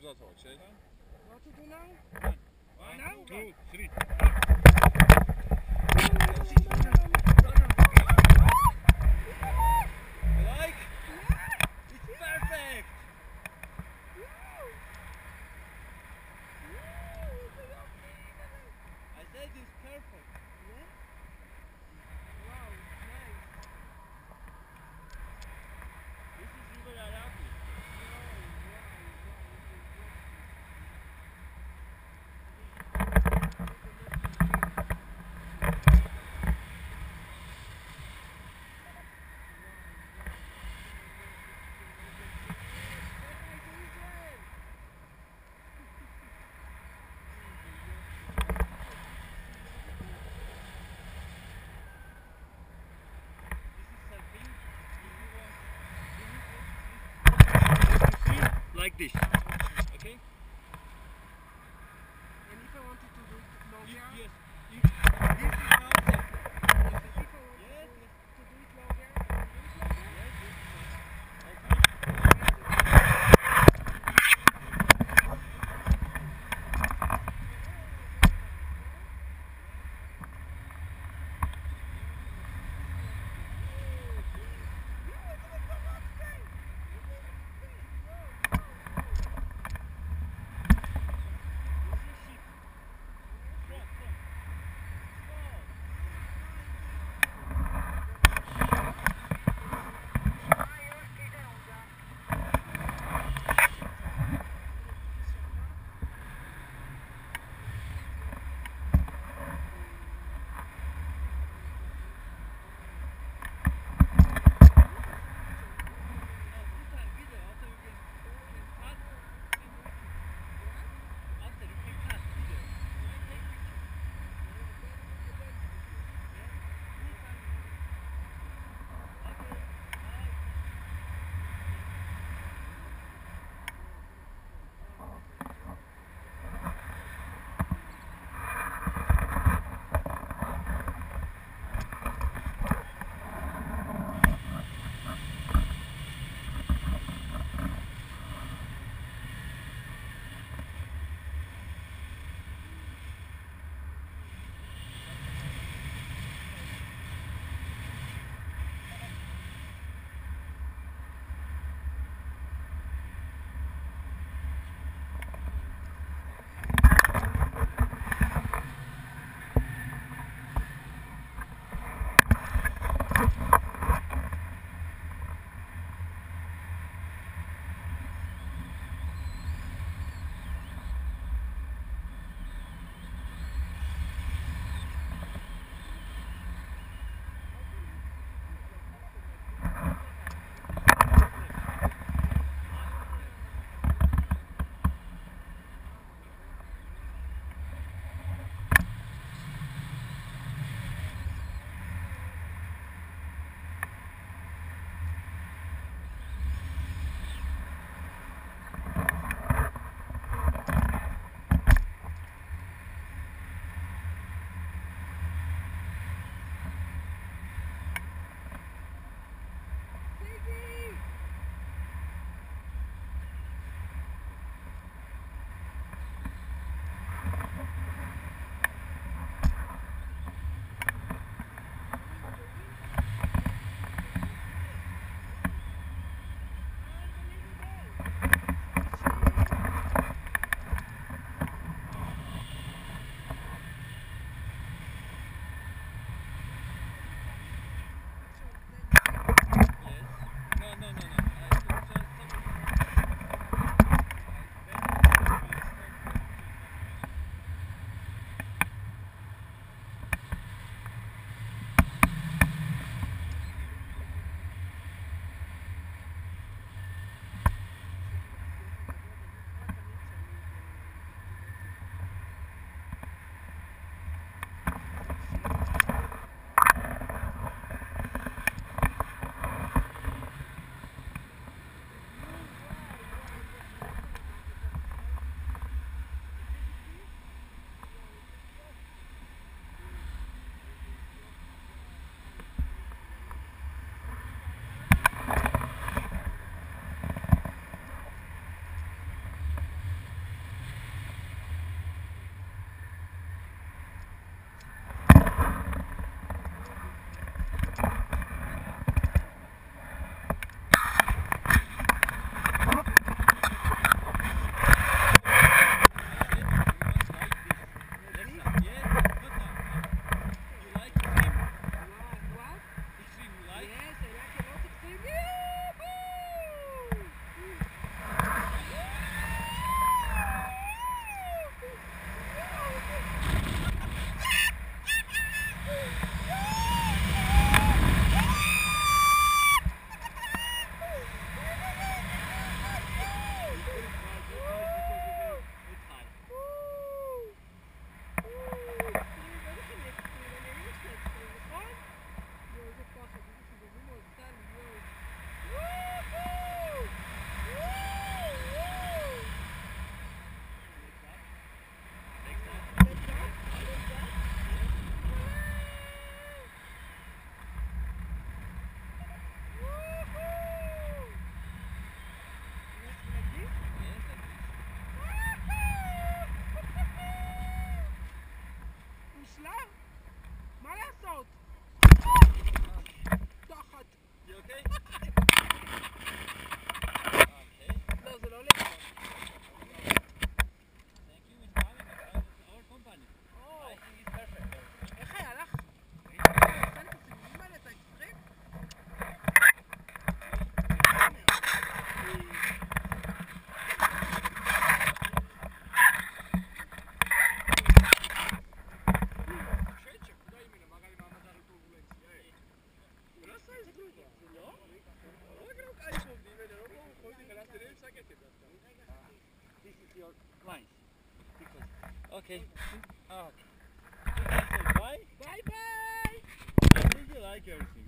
time that was, say again. What to do now? One, one two, three. zeig dich. This is your price. okay. Ah, okay. Bye. Bye bye. I really like everything.